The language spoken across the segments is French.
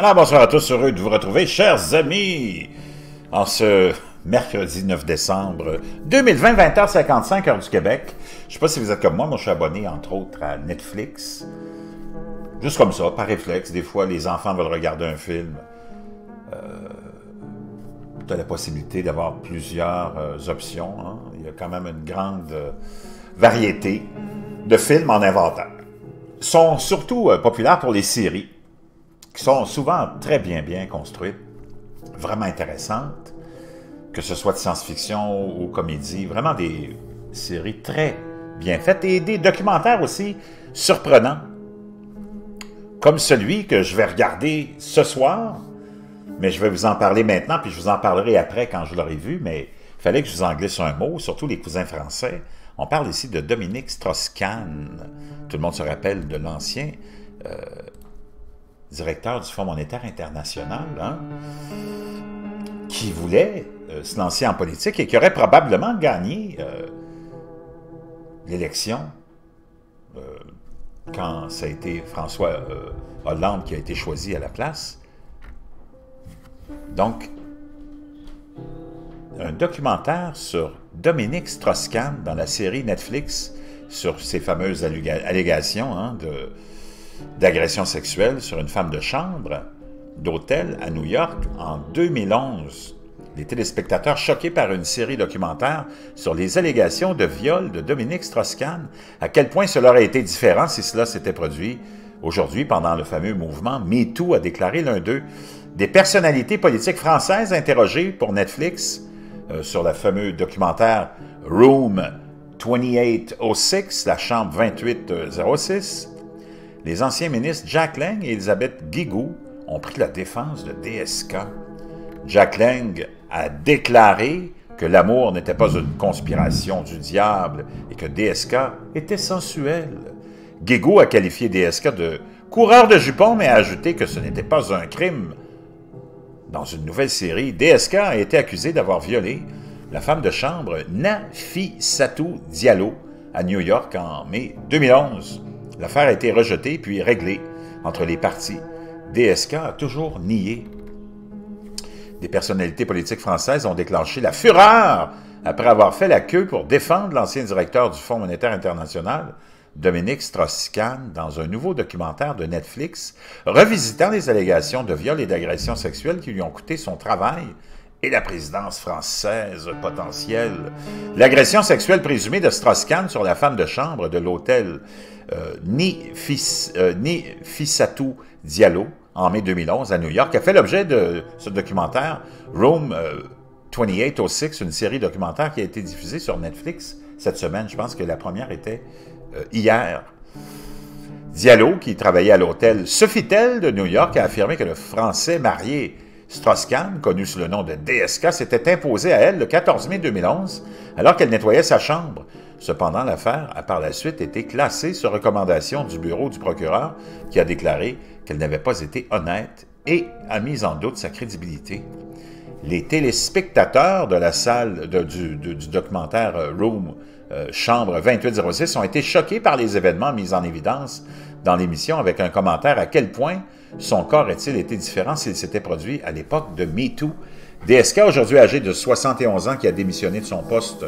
Alors, bonsoir à tous, heureux de vous retrouver, chers amis, en ce mercredi 9 décembre 2020, 20h55, heure du Québec. Je sais pas si vous êtes comme moi, moi je suis abonné, entre autres, à Netflix. Juste comme ça, par réflexe. Des fois, les enfants veulent regarder un film. Euh, tu as la possibilité d'avoir plusieurs euh, options. Hein. Il y a quand même une grande euh, variété de films en inventaire. Ils sont surtout populaires pour les séries sont souvent très bien, bien construites, vraiment intéressantes, que ce soit de science-fiction ou comédie, vraiment des séries très bien faites et des documentaires aussi surprenants, comme celui que je vais regarder ce soir, mais je vais vous en parler maintenant, puis je vous en parlerai après quand je l'aurai vu, mais il fallait que je vous en glisse un mot, surtout les cousins français. On parle ici de Dominique Strauss-Kahn. Tout le monde se rappelle de l'ancien euh, directeur du Fonds monétaire international, hein, qui voulait euh, se lancer en politique et qui aurait probablement gagné euh, l'élection euh, quand ça a été François Hollande qui a été choisi à la place. Donc, un documentaire sur Dominique Strauss-Kahn dans la série Netflix sur ces fameuses allégations hein, de, d'agression sexuelle sur une femme de chambre d'hôtel à New York en 2011. Les téléspectateurs choqués par une série documentaire sur les allégations de viol de Dominique Strauss-Kahn, à quel point cela aurait été différent si cela s'était produit aujourd'hui pendant le fameux mouvement MeToo, a déclaré l'un d'eux. Des personnalités politiques françaises interrogées pour Netflix euh, sur le fameux documentaire Room 2806, la chambre 2806, les anciens ministres Jack Lang et Elisabeth Guigou ont pris la défense de DSK. Jack Lang a déclaré que l'amour n'était pas une conspiration du diable et que DSK était sensuel. Guigou a qualifié DSK de coureur de jupons, mais a ajouté que ce n'était pas un crime. Dans une nouvelle série, DSK a été accusé d'avoir violé la femme de chambre Nafissatou Diallo à New York en mai 2011. L'affaire a été rejetée puis réglée entre les parties. DSK a toujours nié. Des personnalités politiques françaises ont déclenché la fureur après avoir fait la queue pour défendre l'ancien directeur du Fonds monétaire international, Dominique Strauss-Kahn, dans un nouveau documentaire de Netflix, revisitant les allégations de viol et d'agression sexuelle qui lui ont coûté son travail et la présidence française potentielle. L'agression sexuelle présumée de Strauss-Kahn sur la femme de chambre de l'hôtel euh, Ni, Fis, euh, Ni Fissatou Diallo en mai 2011 à New York a fait l'objet de ce documentaire Room euh, 2806, une série documentaire qui a été diffusée sur Netflix cette semaine. Je pense que la première était euh, hier. Diallo, qui travaillait à l'hôtel Sofitel de New York, a affirmé que le Français marié Strauss-Kahn, connu sous le nom de DSK, s'était imposé à elle le 14 mai 2011 alors qu'elle nettoyait sa chambre. Cependant, l'affaire a par la suite été classée sur recommandation du bureau du procureur qui a déclaré qu'elle n'avait pas été honnête et a mis en doute sa crédibilité. Les téléspectateurs de la salle du, documentaire euh, Room euh, Chambre 2806 ont été choqués par les événements mis en évidence dans l'émission avec un commentaire à quel point son corps a-t-il été différent s'il s'était produit à l'époque de MeToo? DSK, aujourd'hui âgé de 71 ans, qui a démissionné de son poste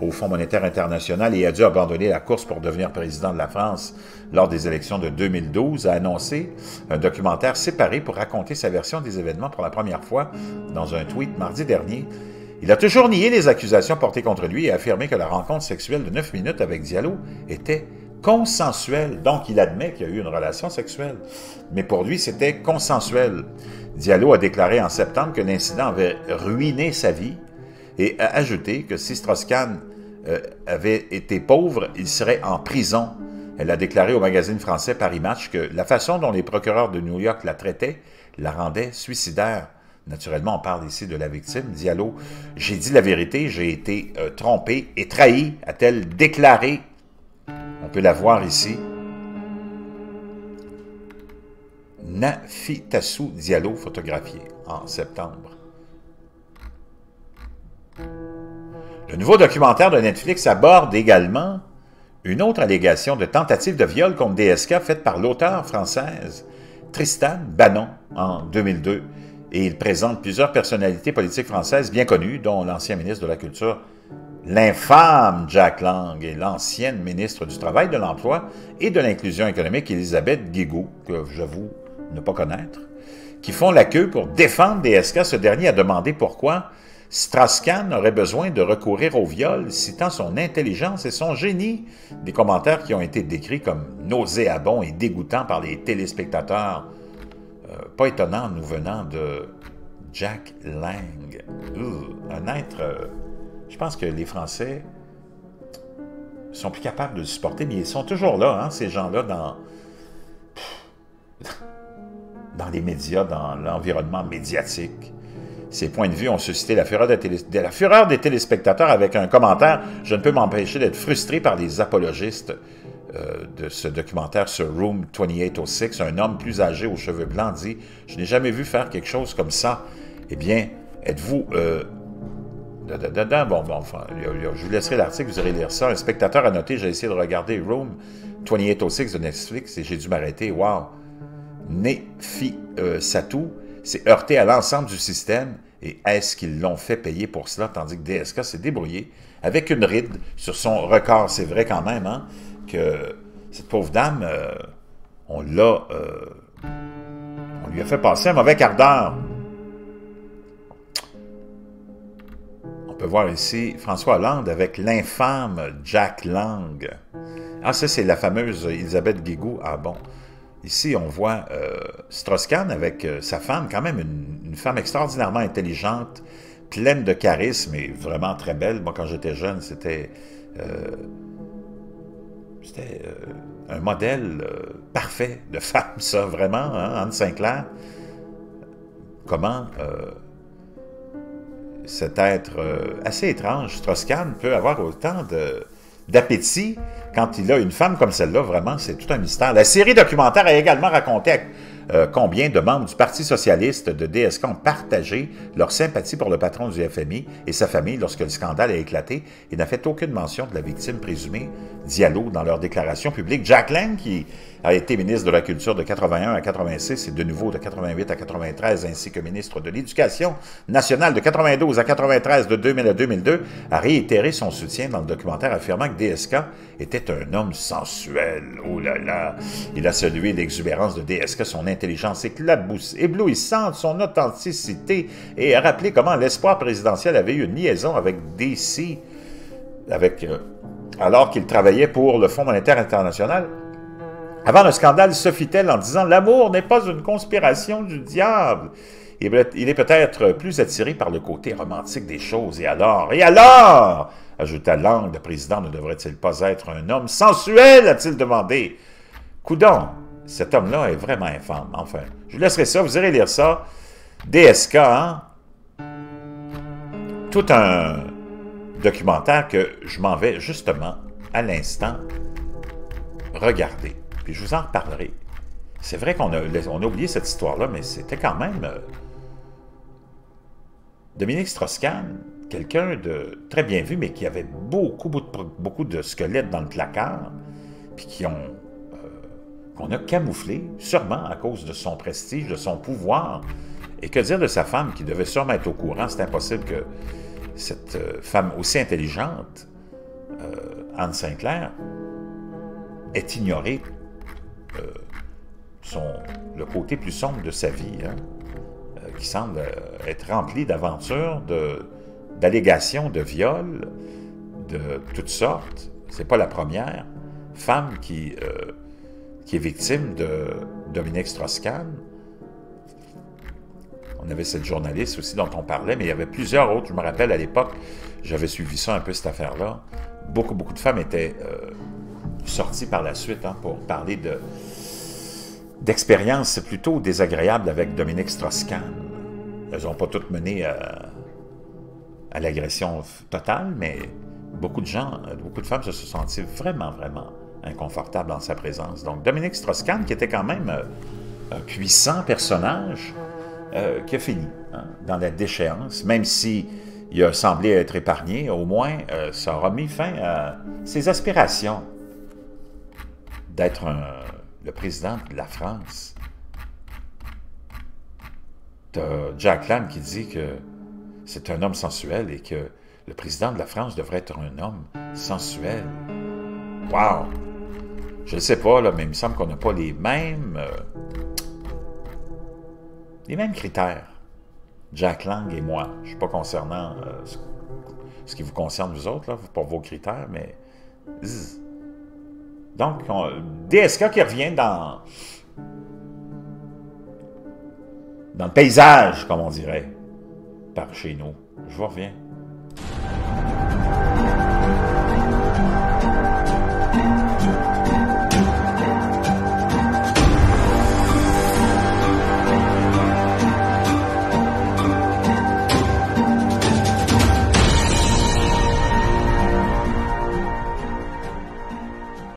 au Fonds monétaire international et a dû abandonner la course pour devenir président de la France lors des élections de 2012, a annoncé un documentaire séparé pour raconter sa version des événements pour la première fois dans un tweet mardi dernier. Il a toujours nié les accusations portées contre lui et affirmé que la rencontre sexuelle de 9 minutes avec Diallo était consensuelle. Donc, il admet qu'il y a eu une relation sexuelle. Mais pour lui, c'était consensuel. Diallo a déclaré en septembre que l'incident avait ruiné sa vie et a ajouté que si Strauss-Kahn euh, avait été pauvre, il serait en prison. Elle a déclaré au magazine français Paris Match que la façon dont les procureurs de New York la traitaient la rendait suicidaire. Naturellement, on parle ici de la victime. Diallo, j'ai dit la vérité, j'ai été euh, trompé et trahi, a-t-elle déclaré. On peut la voir ici. Nafitassou Diallo, photographié en septembre. Le nouveau documentaire de Netflix aborde également une autre allégation de tentative de viol contre DSK faite par l'auteur française Tristan Bannon en 2002 et il présente plusieurs personnalités politiques françaises bien connues, dont l'ancien ministre de la Culture, l'infâme Jack Lang et l'ancienne ministre du Travail, de l'Emploi et de l'Inclusion économique, Elisabeth Guigou, que j'avoue ne pas connaître, qui font la queue pour défendre DSK. Ce dernier a demandé pourquoi Strauss-Kahn aurait besoin de recourir au viol, citant son intelligence et son génie. Des commentaires qui ont été décrits comme nauséabonds et dégoûtants par les téléspectateurs. Euh, pas étonnant nous venant de Jack Lang. un être... Je pense que les Français sont plus capables de supporter, mais ils sont toujours là, hein, ces gens-là, dans, les médias, dans l'environnement médiatique. Ces points de vue ont suscité la fureur, la fureur des téléspectateurs avec un commentaire. Je ne peux m'empêcher d'être frustré par les apologistes euh, de ce documentaire sur Room 2806. Un homme plus âgé aux cheveux blancs dit « Je n'ai jamais vu faire quelque chose comme ça. » Eh bien, êtes-vous... Euh, bon, bon, je vous laisserai l'article, vous irez lire ça. Un spectateur a noté, j'ai essayé de regarder Room 2806 de Netflix et j'ai dû m'arrêter. Wow! Nefi euh, Satou s'est heurté à l'ensemble du système et est-ce qu'ils l'ont fait payer pour cela, tandis que DSK s'est débrouillé avec une ride sur son record. C'est vrai quand même hein, que cette pauvre dame, euh, on l'a... Euh, on lui a fait passer un mauvais quart d'heure. Peut voir ici François Hollande avec l'infâme Jack Lang. Ah, ça, c'est la fameuse Elisabeth Guigou. Ah bon. Ici, on voit euh, Strauss-Kahn avec euh, sa femme, quand même une, femme extraordinairement intelligente, pleine de charisme et vraiment très belle. Moi, quand j'étais jeune, c'était euh, c'était un modèle parfait de femme, ça, vraiment, hein, Anne Sinclair. Comment cet être assez étrange, Strauss-Kahn, peut avoir autant d'appétit quand il a une femme comme celle-là, vraiment, c'est tout un mystère. La série documentaire a également raconté euh, combien de membres du Parti socialiste de DSK ont partagé leur sympathie pour le patron du FMI et sa famille lorsque le scandale a éclaté et n'a fait aucune mention de la victime présumée, Diallo, dans leur déclaration publique? Jack Lang, qui a été ministre de la Culture de 81 à 86 et de nouveau de 88 à 93, ainsi que ministre de l'Éducation nationale de 92 à 93, de 2000 à 2002, a réitéré son soutien dans le documentaire affirmant que DSK était un homme sensuel. Oh là là! Il a salué l'exubérance de DSK, son intelligence éblouissante, son authenticité, et a rappelé comment l'espoir présidentiel avait eu une liaison avec DC, avec, euh, alors qu'il travaillait pour le Fonds monétaire international avant le scandale, Sofitel en disant L'amour n'est pas une conspiration du diable. Il est peut-être plus attiré par le côté romantique des choses. Et alors Et alors ajouta Lang, le président ne devrait-il pas être un homme sensuel a-t-il demandé. Coudon, cet homme-là est vraiment infâme. Enfin, je vous laisserai ça, vous irez lire ça. DSK, hein? Tout un documentaire que je m'en vais justement à l'instant regarder je vous en reparlerai. C'est vrai qu'on a, on a oublié cette histoire-là, mais c'était quand même... Euh, Dominique Strauss-Kahn, quelqu'un de très bien vu, mais qui avait beaucoup, beaucoup de squelettes dans le placard, puis qui ont qu'on a camouflé, sûrement à cause de son prestige, de son pouvoir. Et que dire de sa femme, qui devait sûrement être au courant, c'est impossible que cette euh, femme aussi intelligente, Anne Sinclair, ait ignoré euh, son, le côté plus sombre de sa vie, hein, euh, qui semble euh, être rempli d'aventures, d'allégations de, viol de toutes sortes. C'est pas la première femme qui, qui est victime de Dominique Strauss-Kahn. On avait cette journaliste aussi dont on parlait, mais il y avait plusieurs autres. Je me rappelle à l'époque, j'avais suivi ça un peu, cette affaire-là. Beaucoup, beaucoup de femmes étaient sorti par la suite hein, pour parler de d'expériences plutôt désagréables avec Dominique Strauss-Kahn. Elles n'ont pas toutes mené à, à l'agression totale, mais beaucoup de gens, beaucoup de femmes se sont senties vraiment, vraiment inconfortables dans sa présence. Donc Dominique Strauss-Kahn, qui était quand même euh, un puissant personnage, euh, qui a fini hein, dans la déchéance, même si il a semblé être épargné, au moins euh, ça aura mis fin à ses aspirations d'être le président de la France. tu as Jack Lang qui dit que c'est un homme sensuel et que le président de la France devrait être un homme sensuel. Wow! Je ne sais pas, là, mais il me semble qu'on n'a pas les mêmes... euh, les mêmes critères. Jack Lang et moi. Je ne suis pas concernant euh, ce, qui vous concerne, vous autres, là, pour vos critères, mais... Donc, on- DSK qui revient dans... dans le paysage, comme on dirait, par chez nous. Je vous reviens.